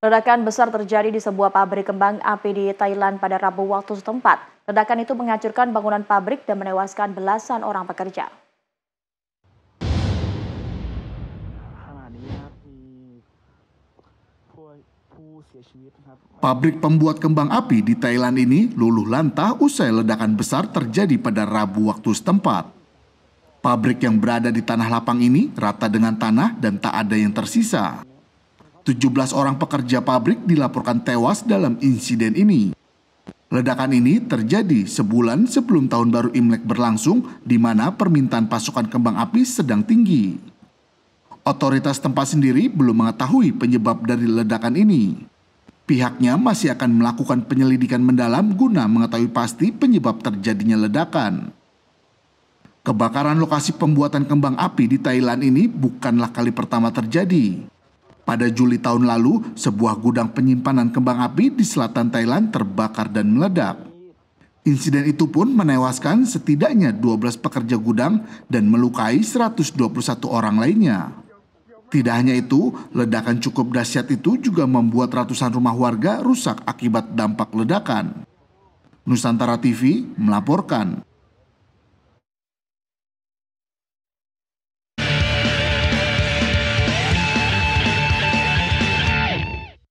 Ledakan besar terjadi di sebuah pabrik kembang api di Thailand pada Rabu waktu setempat. Ledakan itu menghancurkan bangunan pabrik dan menewaskan belasan orang pekerja. Pabrik pembuat kembang api di Thailand ini luluh lantah usai ledakan besar terjadi pada Rabu waktu setempat. Pabrik yang berada di tanah lapang ini rata dengan tanah dan tak ada yang tersisa. 17 orang pekerja pabrik dilaporkan tewas dalam insiden ini. Ledakan ini terjadi sebulan sebelum tahun baru Imlek berlangsung di mana permintaan pasukan kembang api sedang tinggi. Otoritas tempat sendiri belum mengetahui penyebab dari ledakan ini. Pihaknya masih akan melakukan penyelidikan mendalam guna mengetahui pasti penyebab terjadinya ledakan. Kebakaran lokasi pembuatan kembang api di Thailand ini bukanlah kali pertama terjadi. Pada Juli tahun lalu, sebuah gudang penyimpanan kembang api di selatan Thailand terbakar dan meledak. Insiden itu pun menewaskan setidaknya 12 pekerja gudang dan melukai 121 orang lainnya. Tidak hanya itu, ledakan cukup dahsyat itu juga membuat ratusan rumah warga rusak akibat dampak ledakan. Nusantara TV melaporkan.